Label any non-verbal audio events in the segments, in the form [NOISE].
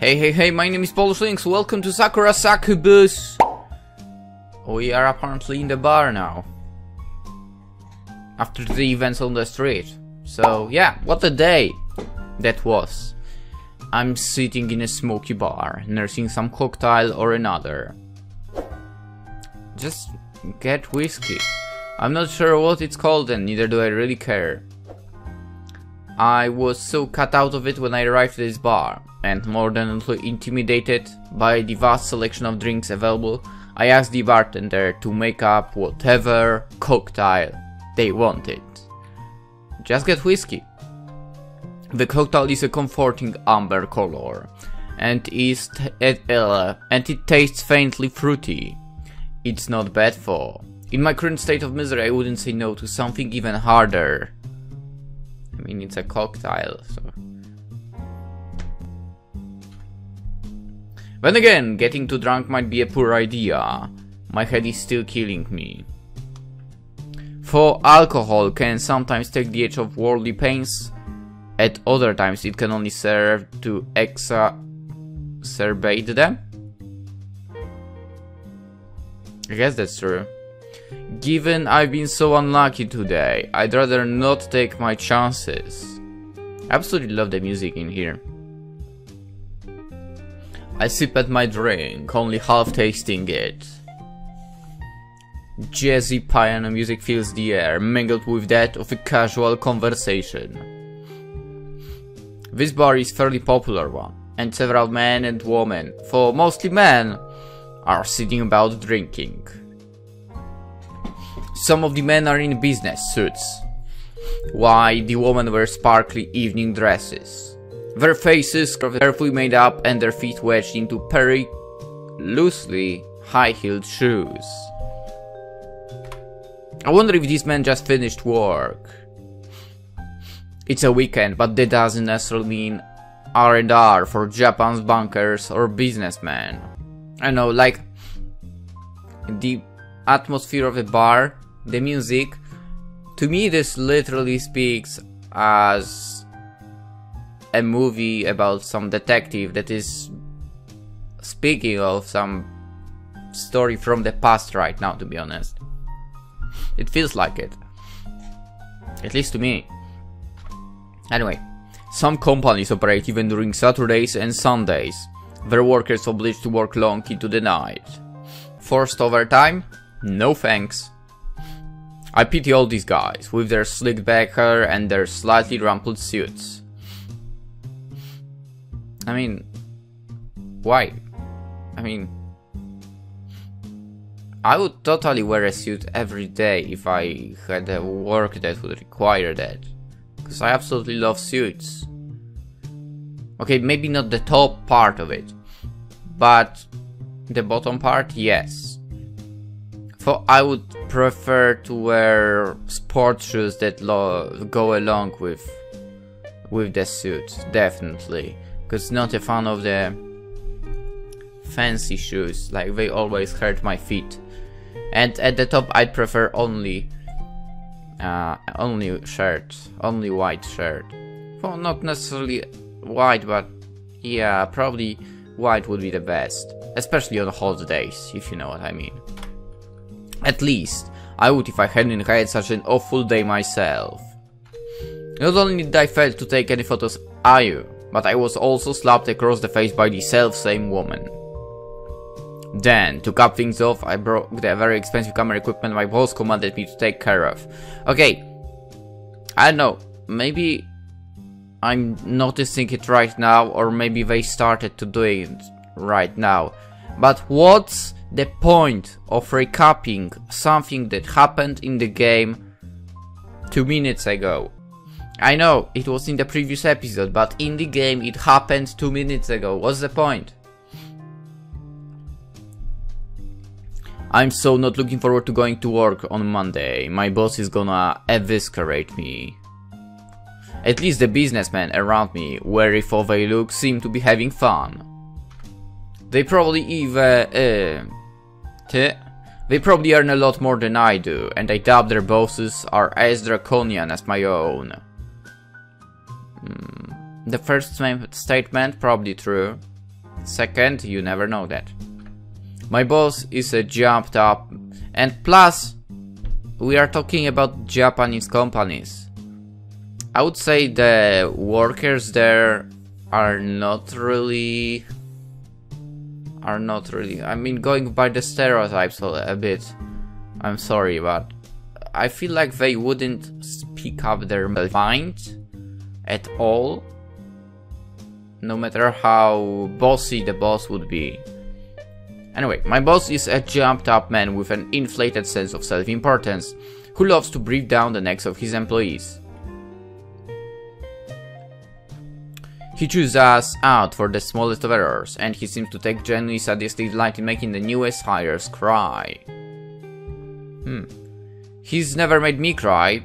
Hey, hey, hey, my name is Polish Lynx, Welcome to Sakura Succubus. We are apparently in the bar now. After the events on the street. So, yeah, what a day that was. I'm sitting in a smoky bar, nursing some cocktail or another. Just get whiskey. I'm not sure what it's called and neither do I really care. I was so cut out of it when I arrived at this bar, and more than a little intimidated by the vast selection of drinks available, I asked the bartender to make up whatever cocktail they wanted. Just get whiskey. The cocktail is a comforting amber color, and is uh, and it tastes faintly fruity. It's not bad for. In my current state of misery, I wouldn't say no to something even harder. I mean, it's a cocktail, so. Then again, getting too drunk might be a poor idea. My head is still killing me. For alcohol can sometimes take the edge of worldly pains, at other times it can only serve to exacerbate them. I guess that's true. Given I've been so unlucky today, I'd rather not take my chances. I absolutely love the music in here. I sip at my drink, only half tasting it. Jazzy piano music fills the air, mingled with that of a casual conversation. This bar is fairly popular one, and several men and women, for mostly men, are sitting about drinking. Some of the men are in business suits, while the women wear sparkly evening dresses. Their faces are carefully made up and their feet wedged into very loosely high-heeled shoes. I wonder if these men just finished work. It's a weekend, but that doesn't necessarily mean R&R for Japan's bankers or businessmen. I know, like, the atmosphere of a bar, the music, to me this literally speaks as a movie about some detective that is speaking of some story from the past right now, to be honest. It feels like it. At least to me. Anyway, some companies operate even during Saturdays and Sundays. Their workers obliged to work long into the night. Forced overtime? No thanks. I pity all these guys, with their slick back hair and their slightly rumpled suits. I mean, why? I mean, I would totally wear a suit every day if I had a work that would require that. Because I absolutely love suits. Okay, maybe not the top part of it, but the bottom part, yes. For I would prefer to wear sports shoes that go along with with the suit, definitely because not a fan of the fancy shoes, like they always hurt my feet. And at the top I'd prefer only uh, only shirt, only white shirt. Well, not necessarily white, but yeah, probably white would be the best. Especially on hot days, if you know what I mean. At least, I would if I hadn't had such an awful day myself. Not only did I fail to take any photos, you? but I was also slapped across the face by the self-same woman. Then, to cap things off, I broke the very expensive camera equipment my boss commanded me to take care of. Okay, I don't know, maybe I'm noticing it right now, or maybe they started to do it right now. But what's the point of recapping something that happened in the game two minutes ago? I know, it was in the previous episode, but in the game it happened 2 minutes ago. What's the point? I'm so not looking forward to going to work on Monday. My boss is gonna eviscerate me. At least the businessmen around me, wary for they look, seem to be having fun. They probably even... Uh, they probably earn a lot more than I do, and I doubt their bosses are as draconian as my own. Hmm. The first statement, probably true. Second, you never know that. My boss is a jumped up, and plus, we are talking about Japanese companies. I would say the workers there are not really are not really I mean going by the stereotypes a bit I'm sorry but I feel like they wouldn't speak up their mind at all no matter how bossy the boss would be. Anyway, my boss is a jumped up man with an inflated sense of self-importance who loves to breathe down the necks of his employees. He chews us out for the smallest of errors, and he seems to take genuinely sadistic delight in making the newest hires cry. Hmm. He's never made me cry.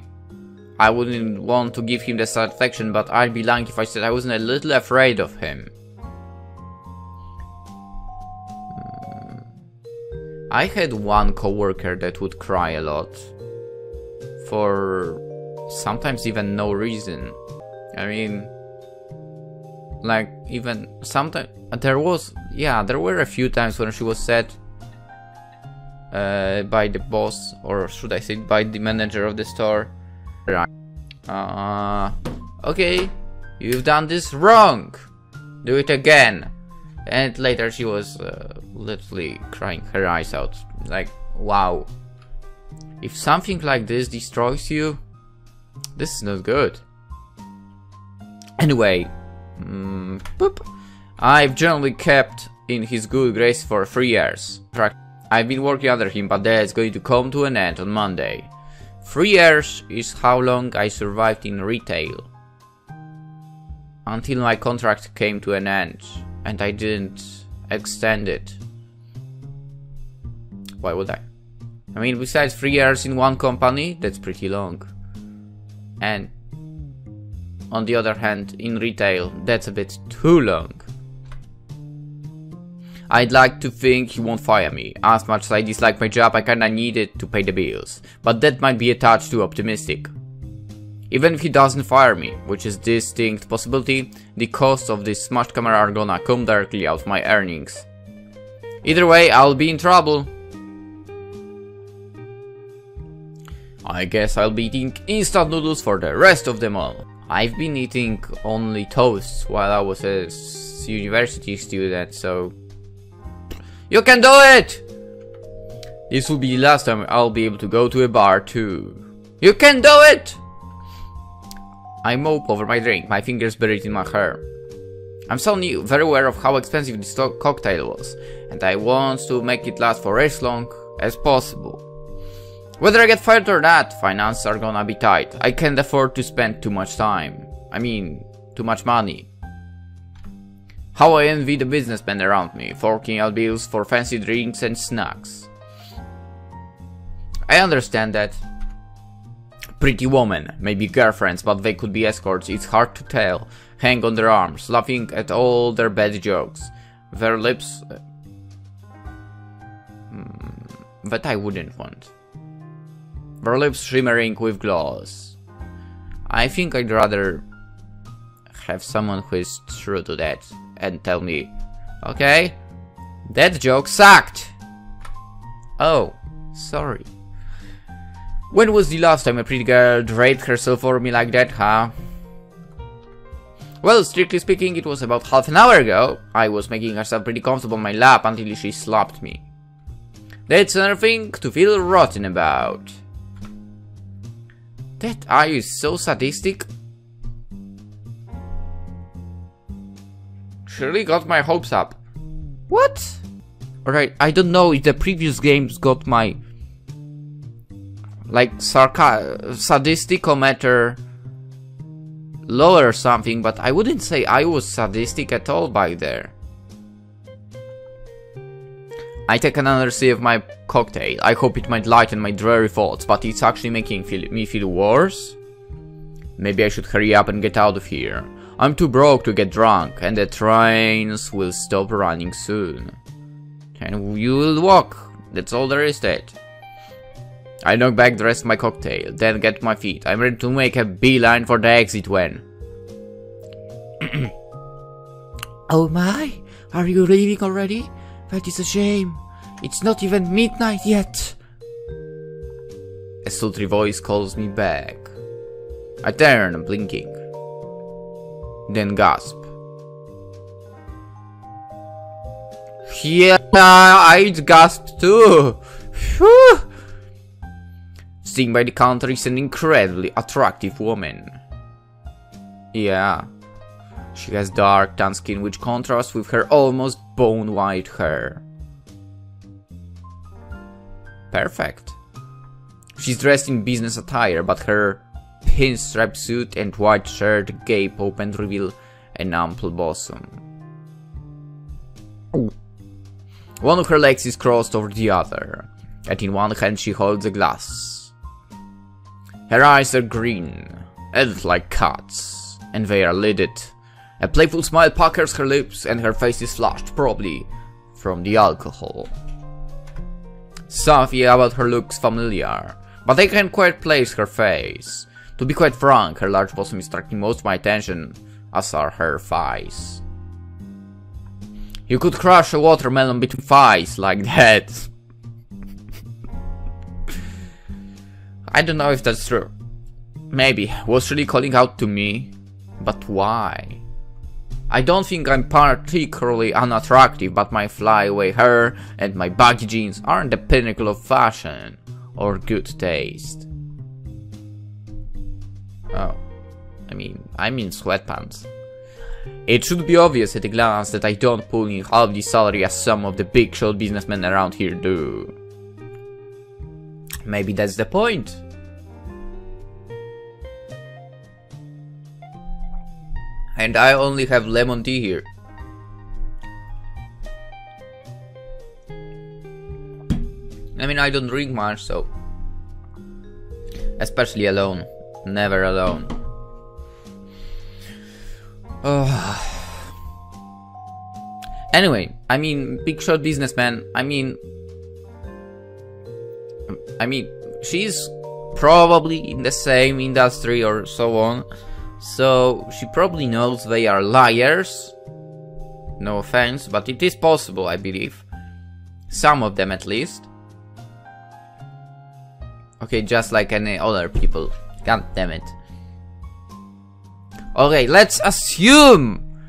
I wouldn't want to give him the satisfaction, but I'd be lying if I said I wasn't a little afraid of him. Hmm. I had one coworker that would cry a lot. For sometimes even no reason. I mean, like even sometimes there was yeah there were a few times when she was said uh, by the boss or should I say by the manager of the store uh, okay you've done this wrong. Do it again. And later she was uh, literally crying her eyes out like wow. If something like this destroys you this is not good. Anyway Mm. I've generally kept in his good grace for three years. I've been working under him, but that is going to come to an end on Monday. Three years is how long I survived in retail. Until my contract came to an end, and I didn't extend it. Why would I? I mean, besides three years in one company, that's pretty long. And on the other hand, in retail, that's a bit too long. I'd like to think he won't fire me. As much as I dislike my job, I kinda need it to pay the bills. But that might be a touch too optimistic. Even if he doesn't fire me, which is distinct possibility, the costs of this smart camera are gonna come directly out of my earnings. Either way, I'll be in trouble. I guess I'll be eating instant noodles for the rest of them all. I've been eating only toast while I was a university student, so... You can do it! This will be the last time I'll be able to go to a bar too. You can do it! I mope over my drink, my fingers buried in my hair. I'm suddenly very aware of how expensive this cocktail was, and I want to make it last for as long as possible. Whether I get fired or not, finances are gonna be tight. I can't afford to spend too much time. I mean, too much money. How I envy the businessmen around me, forking out bills for fancy drinks and snacks. I understand that. Pretty women, maybe girlfriends, but they could be escorts, it's hard to tell. Hang on their arms, laughing at all their bad jokes. Their lips... Uh, hmm, that I wouldn't want her lips shimmering with gloss. I think I'd rather have someone who is true to that and tell me, okay, that joke sucked. Oh, sorry. When was the last time a pretty girl draped herself for me like that, huh? Well, strictly speaking, it was about half an hour ago. I was making herself pretty comfortable on my lap until she slapped me. That's another thing to feel rotten about. That eye is so sadistic. Surely got my hopes up. What? Alright, I don't know if the previous games got my... Like, sarca sadisticometer lower or something, but I wouldn't say I was sadistic at all by there. I take another sip of my cocktail. I hope it might lighten my dreary thoughts, but it's actually making feel me feel worse. Maybe I should hurry up and get out of here. I'm too broke to get drunk, and the trains will stop running soon. And you will walk. That's all there is to it. I knock back the rest of my cocktail, then get my feet. I'm ready to make a beeline for the exit when... [CLEARS THROAT] oh my, Are you leaving already? That is a shame. It's not even midnight yet. A sultry voice calls me back. I turn, blinking. Then gasp. Yeah, I gasped too. Whew. By the counter is an incredibly attractive woman. Yeah. She has dark tan skin which contrasts with her almost bone white hair. Perfect. She's dressed in business attire, but her pinstripe suit and white shirt gape open to reveal an ample bosom. One of her legs is crossed over the other, and in one hand she holds a glass. Her eyes are green, and like cats, and they are lidded. A playful smile puckers her lips, and her face is flushed, probably from the alcohol. Something about her looks familiar, but I can't quite place her face. To be quite frank, her large bosom is attracting most of my attention, as are her thighs. You could crush a watermelon between thighs like that. [LAUGHS] I don't know if that's true. Maybe. Was really calling out to me? But why? I don't think I'm particularly unattractive, but my flyaway hair and my baggy jeans aren't the pinnacle of fashion or good taste. Oh. I mean, I'm in sweatpants. It should be obvious at a glance that I don't pull in half the salary as some of the big shot businessmen around here do. Maybe that's the point. And I only have lemon tea here. I mean, I don't drink much, so... Especially alone. Never alone. [SIGHS] anyway, I mean, big shot businessman, I mean... I mean, she's probably in the same industry or so on. So, she probably knows they are liars. No offense, but it is possible, I believe. Some of them at least. Okay, just like any other people. God damn it. Okay, let's assume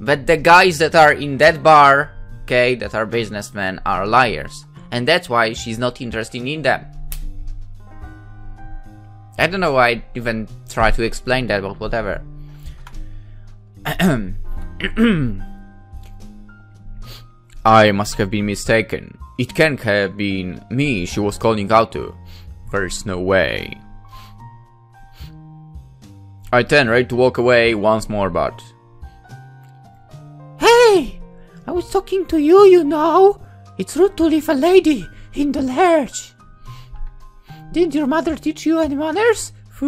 that the guys that are in that bar, okay, that are businessmen, are liars. And that's why she's not interested in them. I don't know why I even try to explain that, but whatever. [CLEARS THROAT] I must have been mistaken. It can't have been me she was calling out to. There's no way. I turn ready to walk away once more, but... Hey! I was talking to you, you know! It's rude to leave a lady in the lurch! Didn't your mother teach you any manners? [LAUGHS]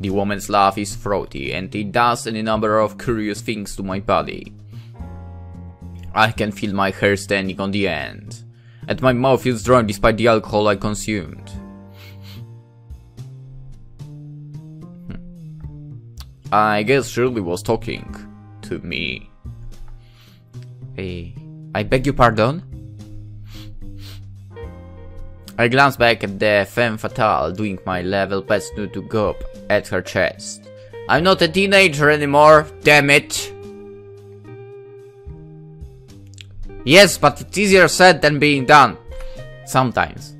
the woman's laugh is throaty, and it does any number of curious things to my body. I can feel my hair standing on the end, and my mouth is dry despite the alcohol I consumed. Hmm. I guess Shirley was talking to me. Hey, I beg your pardon? I glance back at the femme fatale doing my level best to go at her chest. I'm not a teenager anymore, damn it! Yes, but it's easier said than being done. Sometimes.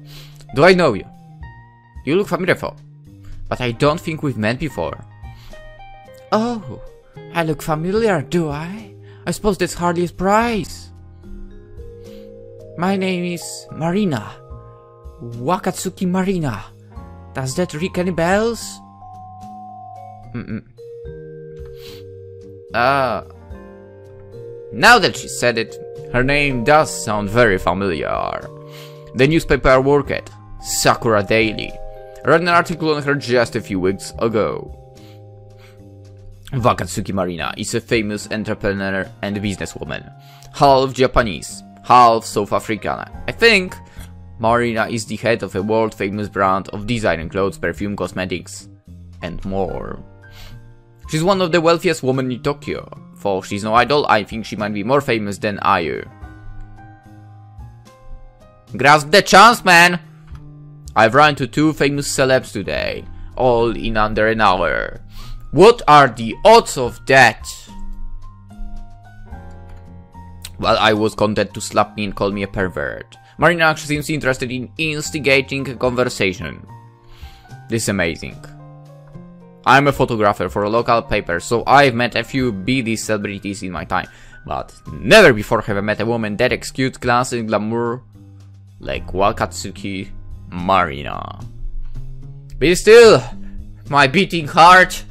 Do I know you? You look familiar for, but I don't think we've met before. Oh, I look familiar, do I? I suppose that's hardly a surprise. My name is Marina. Wakatsuki Marina. Does that ring any bells? Mm -mm. Ah. Uh, now that she said it, her name does sound very familiar. The newspaper I work at, Sakura Daily, read an article on her just a few weeks ago. Wakatsuki Marina is a famous entrepreneur and businesswoman, half Japanese, half South African. I think Marina is the head of a world famous brand of design clothes, perfume, cosmetics, and more. She's one of the wealthiest women in Tokyo, though she's no idol, I think she might be more famous than I. Grasp the chance, man! I've run into two famous celebs today, all in under an hour. What are the odds of that? Well, I was content to slap me and call me a pervert. Marina actually seems interested in instigating a conversation. This is amazing. I'm a photographer for a local paper, so I've met a few BD celebrities in my time, but never before have I met a woman that exudes class and glamour like Wakatsuki Marina. Be still, my beating heart.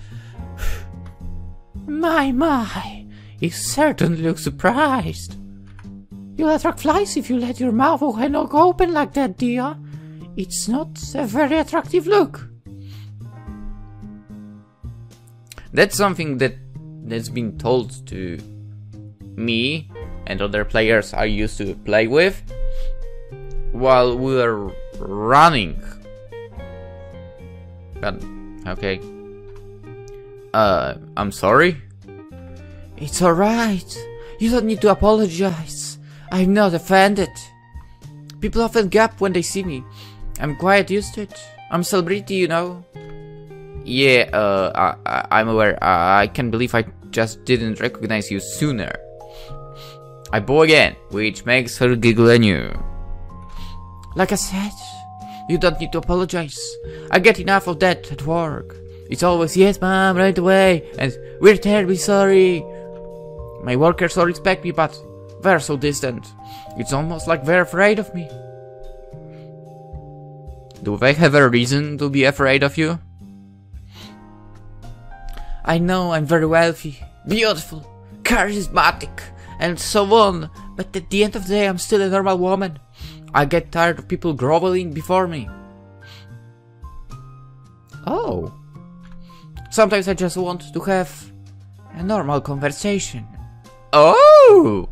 [SIGHS] My, my, he certainly looks surprised. You'll attract flies if you let your mouth open like that, dear. It's not a very attractive look. That's something that that's been told to me and other players I used to play with while we were running. But, okay. Uh, I'm sorry? It's alright. You don't need to apologize. I'm not offended. People often gap when they see me. I'm quite used to it. I'm a celebrity, you know. Yeah, uh, I, am aware. I can't believe I just didn't recognize you sooner. I bow again, which makes her giggle anew. Like I said, you don't need to apologize. I get enough of that at work. It's always, yes mom, right away, and we're terribly sorry. My workers all respect me, but they're so distant. It's almost like they're afraid of me. Do they have a reason to be afraid of you? I know I'm very wealthy, beautiful, charismatic, and so on, but at the end of the day I'm still a normal woman. I get tired of people groveling before me. Oh. Sometimes I just want to have a normal conversation. Oh!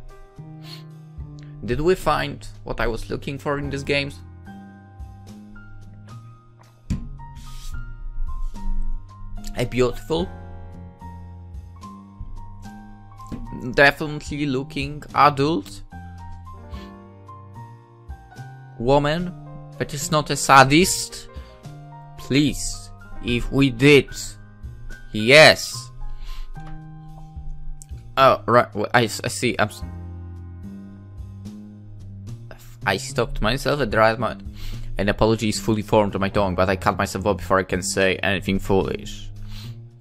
Did we find what I was looking for in these games? A beautiful, definitely looking adult woman that is not a sadist? Please, if we did, yes. Oh, right, I, I see, I'm... I stopped myself at the right moment. An apology is fully formed on my tongue, but I cut myself off before I can say anything foolish.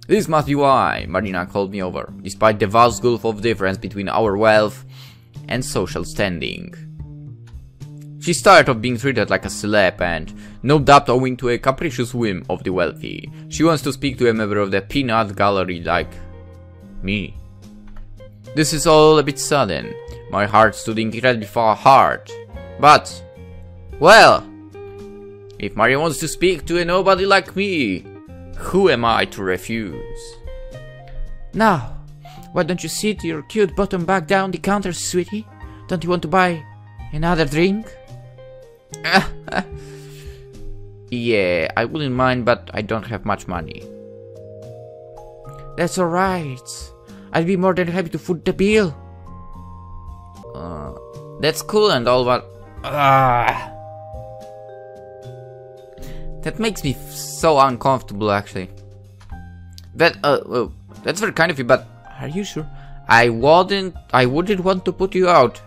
This must be why Marina called me over, despite the vast gulf of difference between our wealth and social standing. She's tired of being treated like a celeb and, no doubt owing to a capricious whim of the wealthy, she wants to speak to a member of the peanut gallery like me. This is all a bit sudden. My heart stood incredibly far hard. But, well, if Mario wants to speak to a nobody like me, who am I to refuse? Now, why don't you sit your cute bottom back down the counter, sweetie? Don't you want to buy another drink? [LAUGHS] yeah, I wouldn't mind, but I don't have much money. That's alright. I'd be more than happy to foot the bill. Uh, that's cool and all, but... Uh, that makes me so uncomfortable, actually. That, uh, well, that's very kind of you, but are you sure? I wouldn't, I wouldn't want to put you out.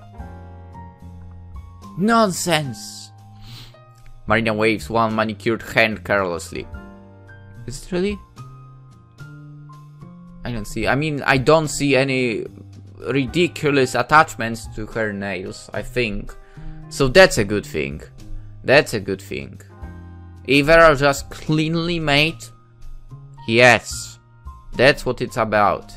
Nonsense. Marina waves one manicured hand carelessly. Is it really? I don't see. I mean, I don't see any ridiculous attachments to her nails, I think. So that's a good thing. That's a good thing. If they are just cleanly made, yes, that's what it's about.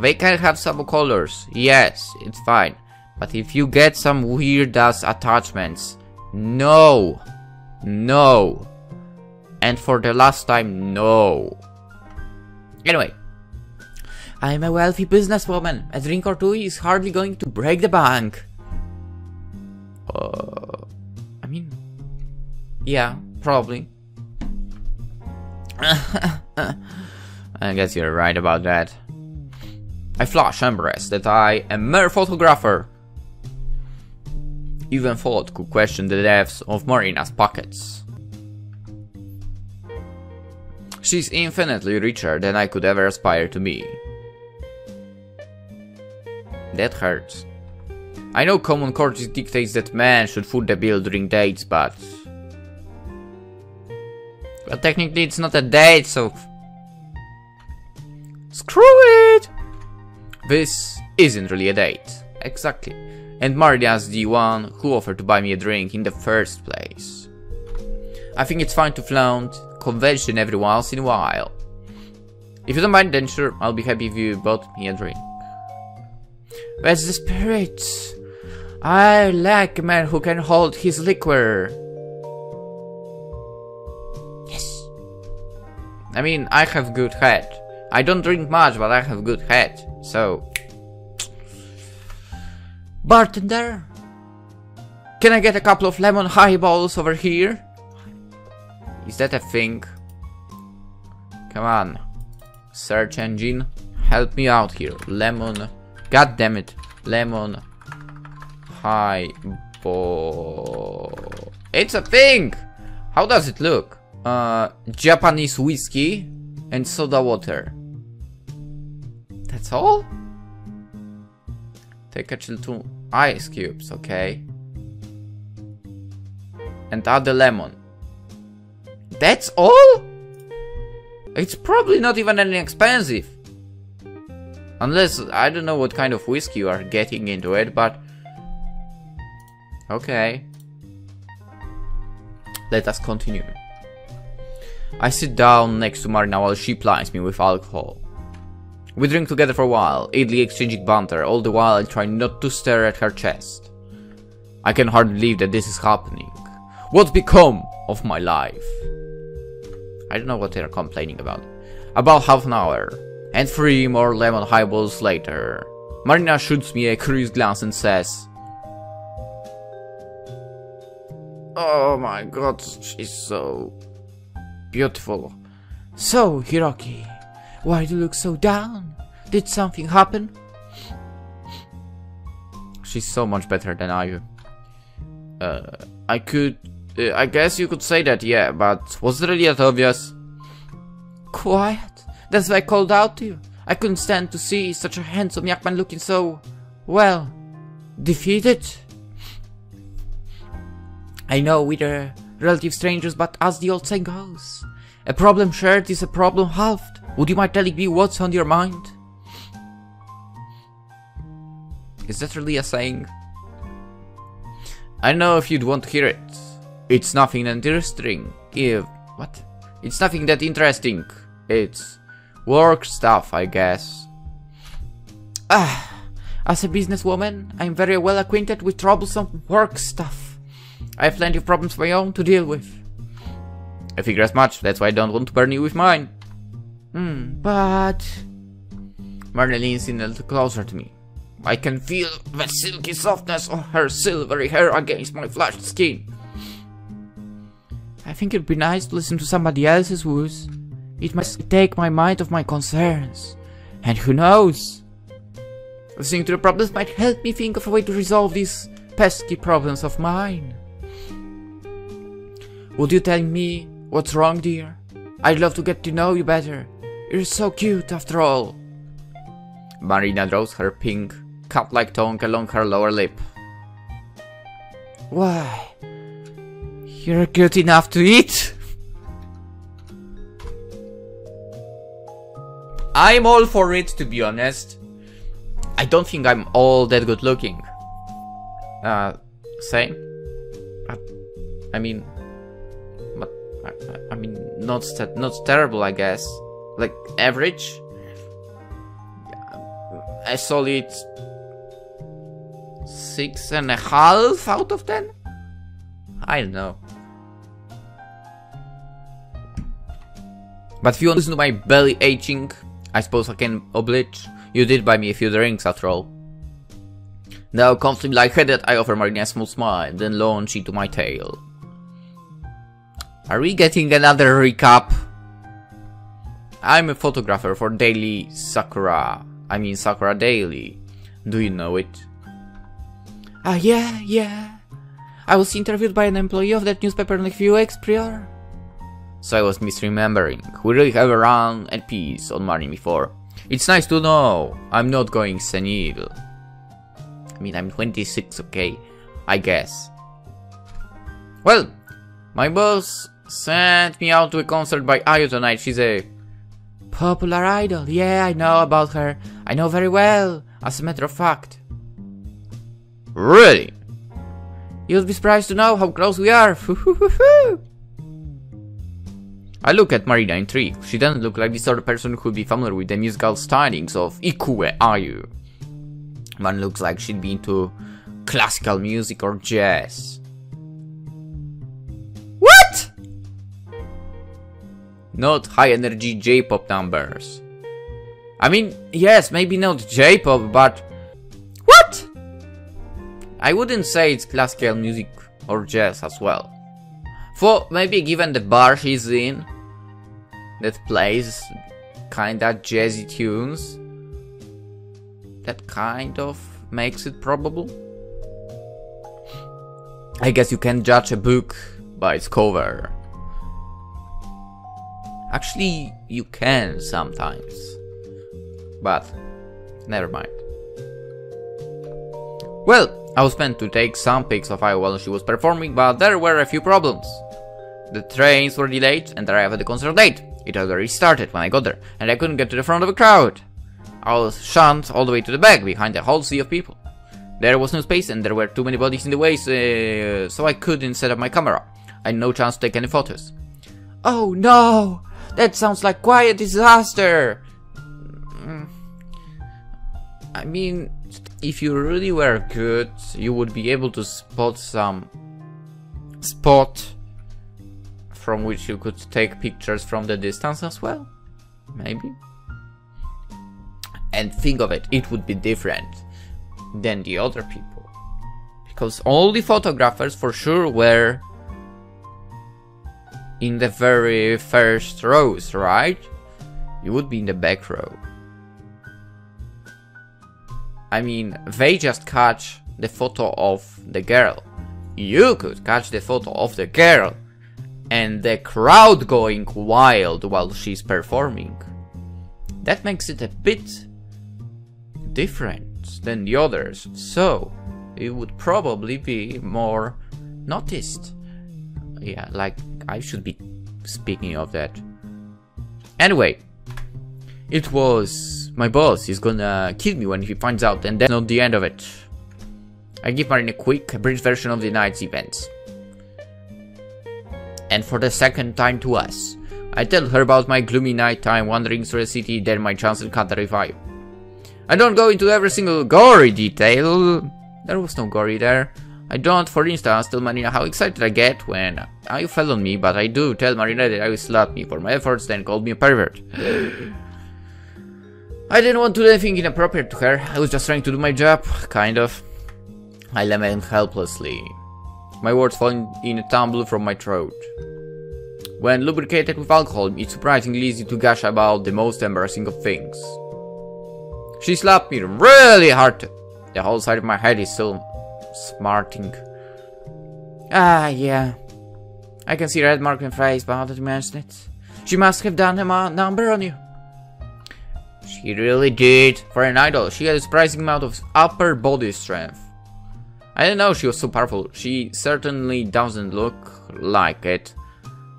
They can have some colors, yes, it's fine. But if you get some weird ass attachments, no. No. And for the last time, no. Anyway. I'm a wealthy businesswoman. A drink or two is hardly going to break the bank. Uh, I mean, yeah, probably. [LAUGHS] I guess you're right about that. I flash Empress that I am mere photographer. Even thought could question the depths of Marina's pockets. She's infinitely richer than I could ever aspire to be. That hurts. I know common courtesy dictates that men should foot the bill during dates, but... But technically it's not a date, so... Screw it! This isn't really a date. Exactly. And Marina's the one who offered to buy me a drink in the first place. I think it's fine to flaunt convention every once in a while. If you don't mind, then sure, I'll be happy if you bought me a drink. Where's the spirit? I like a man who can hold his liquor. Yes. I mean, I have good head. I don't drink much, but I have good head, so... Bartender? Can I get a couple of lemon highballs over here? Is that a thing? Come on. Search engine. Help me out here. Lemon. God damn it. Lemon. Highball. It's a thing! How does it look? Uh, Japanese whiskey and soda water. That's all? Take a chill two ice cubes, okay? And add the lemon. That's all? It's probably not even any expensive. Unless, I don't know what kind of whiskey you are getting into it, but... Okay. Let us continue. I sit down next to Marina while she plies me with alcohol. We drink together for a while, idly exchanging banter, all the while I try not to stare at her chest. I can hardly believe that this is happening. What's become of my life? I don't know what they're complaining about. About half an hour, and three more lemon highballs later, Marina shoots me a curious glance and says, Oh my god, she's so beautiful. So, Hiroki, why do you look so down? Did something happen? She's so much better than I. Uh, I could uh, I guess you could say that, yeah, but was it really that obvious? Quiet. That's why I called out to you. I couldn't stand to see such a handsome young man looking so, well, defeated. I know we're relative strangers, but as the old saying goes, a problem shared is a problem halved. Would you mind telling me what's on your mind? Is that really a saying? I know if you'd want to hear it. It's nothing interesting. If what? It's nothing that interesting. It's work stuff, I guess. Ah, as a businesswoman, I'm very well acquainted with troublesome work stuff. I have plenty of problems of my own to deal with. I figure as much. That's why I don't want to burn you with mine. Hmm, but... Marlene leans in a little closer to me. I can feel the silky softness of her silvery hair against my flushed skin. I think it'd be nice to listen to somebody else's voice. It must take my mind off my concerns. And who knows? Listening to the problems might help me think of a way to resolve these pesky problems of mine. Would you tell me what's wrong, dear? I'd love to get to know you better. You're so cute, after all. Marina draws her pink, cat-like tongue along her lower lip. Why? You're cute enough to eat? I'm all for it, to be honest. I don't think I'm all that good looking. Uh, same. I, I mean, but I, mean, not not terrible, I guess. Like average. A solid six and a half out of ten. I don't know. But if you want to listen to my belly aching, I suppose I can oblige. You did buy me a few drinks after all. Now comfortably lightheaded, I offer Marina a small smile, then launch into my tale. Are we getting another recap? I'm a photographer for Daily Sakura. I mean Sakura Daily. Do you know it? Ah, yeah, yeah. I was interviewed by an employee of that newspaper like few weeks prior. So I was misremembering. We really have a run at peace on Marnie before. It's nice to know I'm not going senile. I mean, I'm 26, okay? I guess. Well, my boss sent me out to a concert by Ayu tonight. She's a Popular idol, yeah, I know about her. I know very well, as a matter of fact. Really? You'd be surprised to know how close we are. [LAUGHS] I look at Marina intrigued. She doesn't look like the sort of person who'd be familiar with the musical stylings of Ikue Ayu. One looks like she'd be into classical music or jazz. Not high energy J-pop numbers. I mean, yes, maybe not J-pop, but What? I wouldn't say it's classical music or jazz as well. For maybe given the bar she's in, that plays kinda jazzy tunes, that kind of makes it probable. I guess you can judge a book by its cover. Actually, you can sometimes. But, never mind. Well, I was meant to take some pics of Ayu while she was performing, but there were a few problems. The trains were delayed and arrived at the concert late. It had already started when I got there, and I couldn't get to the front of the crowd. I was shunned all the way to the back, behind a whole sea of people. There was no space and there were too many bodies in the way, so, uh, so I couldn't set up my camera. I had no chance to take any photos. Oh no! That sounds like quite a disaster! Mm. I mean, if you really were good, you would be able to spot some spot from which you could take pictures from the distance as well. Maybe. And think of it, it would be different than the other people. Because all the photographers for sure were in the very first rows, right? You would be in the back row. I mean, they just catch the photo of the girl. You could catch the photo of the girl and the crowd going wild while she's performing. That makes it a bit different than the others, so it would probably be more noticed. Yeah, like I should be speaking of that. Anyway, it was my boss is gonna kill me when he finds out, and that's not the end of it. I give Marin a quick, brief version of the night's events. And for the second time to us, I tell her about my gloomy nighttime wandering through the city, then my chance encounter Ayu. I don't go into every single gory detail. There was no gory there. I don't, for instance, tell Marina how excited I get when Ayu fell on me, but I do tell Marina that Ayu slapped me for my efforts, then called me a pervert. I didn't want to do anything inappropriate to her. I was just trying to do my job, kind of. I lament helplessly. My words fall in a tumble from my throat. When lubricated with alcohol, it's surprisingly easy to gush about the most embarrassing of things. She slapped me really hard. The whole side of my head is still smarting. Ah, yeah. I can see red mark in face, but how did you mention it? She must have done a number on you. She really did. For an idol, she had a surprising amount of upper body strength. I didn't know she was so powerful. She certainly doesn't look like it.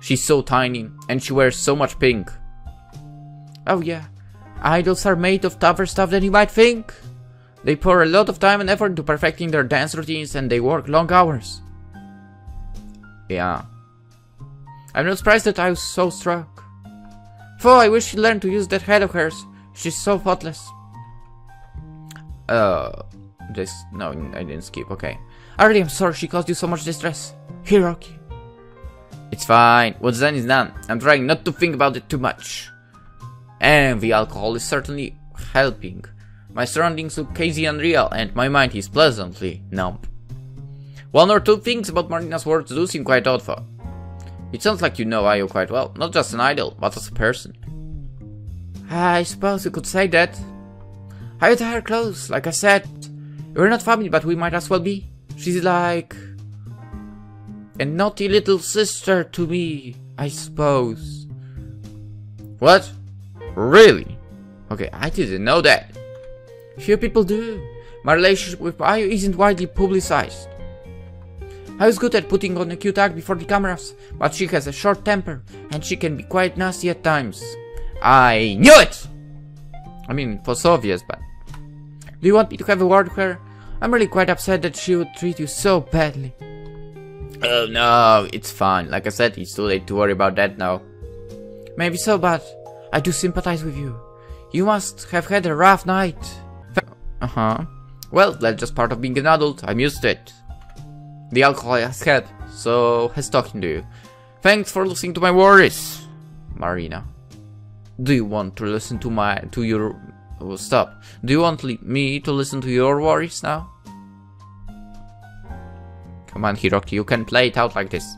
She's so tiny, and she wears so much pink. Oh yeah, idols are made of tougher stuff than you might think. They pour a lot of time and effort into perfecting their dance routines and they work long hours. Yeah. I'm not surprised that I was so struck. For I wish she learned to use that head of hers. She's so thoughtless. Uh, this, no, I didn't skip, okay. I really am sorry she caused you so much distress. Hiroki. It's fine, what's done is done. I'm trying not to think about it too much. And the alcohol is certainly helping. My surroundings look crazy and real, and my mind is pleasantly numb. One or two things about Marina's words do seem quite thoughtful. It sounds like you know Ayu quite well, not just an idol, but as a person. I suppose you could say that. I tie her close, like I said. We're not family, but we might as well be. She's like... A naughty little sister to me, I suppose. What? Really? Okay, I didn't know that. Few people do. My relationship with Ayu isn't widely publicized. I was good at putting on a cute act before the cameras, but she has a short temper, and she can be quite nasty at times. I knew it! I mean, it was obvious, but... Do you want me to have a word with her? I'm really quite upset that she would treat you so badly. Oh no, it's fine. Like I said, it's too late to worry about that now. Maybe so, but I do sympathize with you. You must have had a rough night. Uh-huh. Well, that's just part of being an adult. I'm used to it. The alcohol has helped, so has talking to you. Thanks for listening to my worries, Marina. Do you want to listen to my to your oh, stop? Do you want me to listen to your worries now? Come on, Hiroki, you can play it out like this.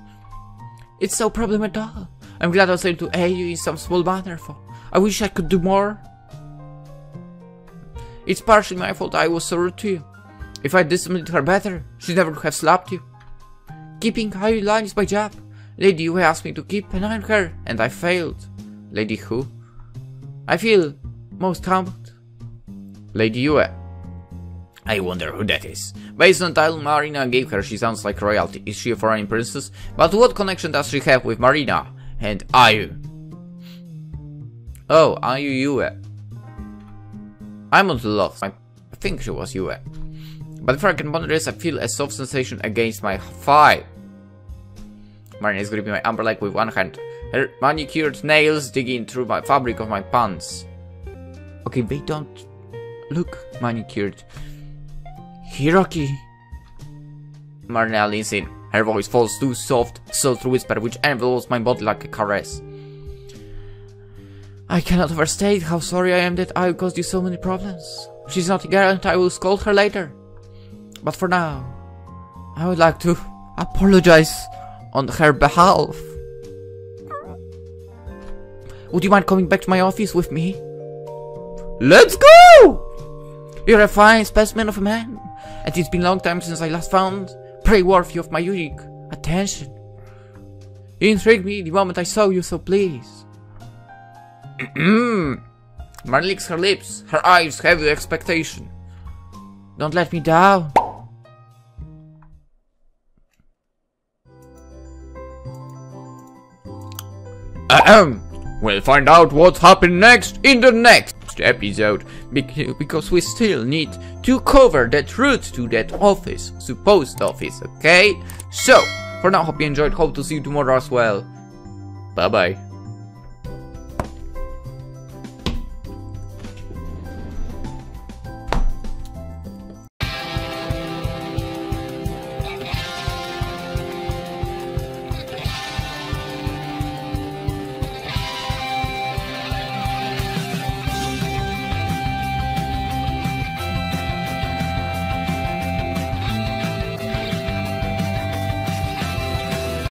It's no problem at all. I'm glad I was able to aid you in some small manner. For I wish I could do more. It's partially my fault I was so rude to you. If I disciplined her better, she'd never have slapped you. Keeping high line is my job. Lady Yue asked me to keep an eye on her, and I failed. Lady who? I feel most humbled. Lady Yue. I wonder who that is. Based on the title Marina gave her, she sounds like royalty. Is she a foreign princess? But what connection does she have with Marina and Ayu? Oh, Ayu Yue. I'm on the love. I think she was Yue. But before I can ponder this, I feel a soft sensation against my thigh. Marina is gripping my umbrella with one hand. Her manicured nails digging through my fabric of my pants. Okay, they don't look manicured. Hiroki. Marina leans in. Her voice falls too soft, sultry whisper which envelopes my body like a caress. I cannot overstate how sorry I am that I caused you so many problems. She's not a guarantee I will scold her later. But for now, I would like to apologize on her behalf. Would you mind coming back to my office with me? Let's go! You're a fine specimen of a man, and it's been a long time since I last found prey worthy of my unique attention. You intrigued me the moment I saw you, so please. Mm-hmm. Mar licks her lips, her eyes heavy with expectation. Don't let me down. Ahem. We'll find out what's happened next in the next episode because we still need to cover that route to that office, supposed office, okay? So, for now, hope you enjoyed, hope to see you tomorrow as well. Bye bye.